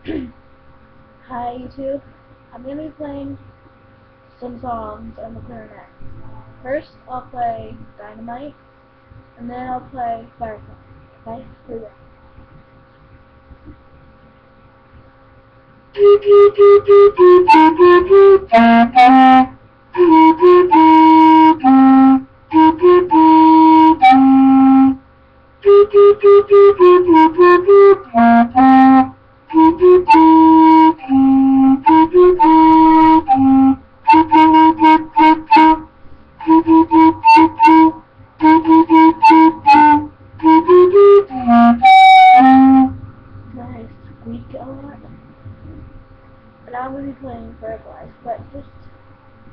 Hi YouTube. I'm gonna be playing some songs on the clarinet. First, I'll play Dynamite, and then I'll play Firefly. Okay? Here we go. But I'm gonna be playing Fireflies, but just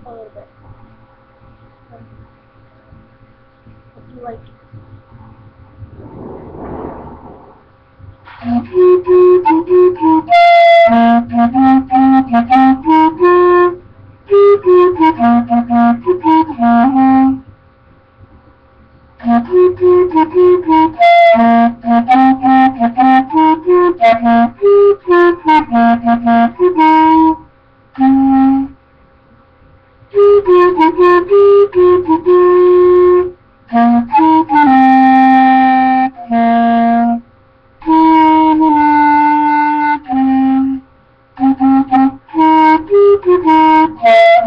a little bit. If you like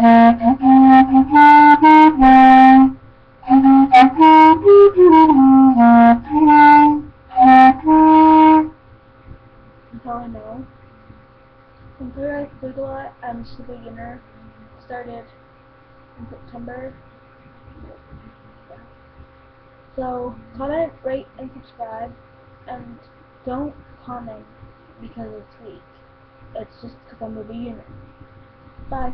That's all I know. Since I played a lot, I'm a beginner. Started in September. So, comment, rate, and subscribe. And don't comment because it's weak. It's just because I'm a beginner. Bye.